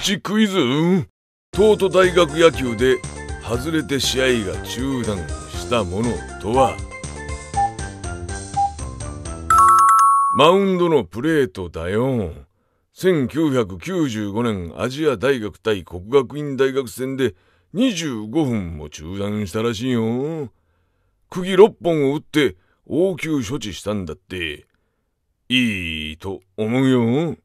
ちクイズ東都大学野球で外れて試合が中断したものとは？マウンドのプレートだよ。1995年アジア大学対国学院大学戦で25分も中断したらしいよ。釘6本を打って応急処置したんだって。いいと思うよ。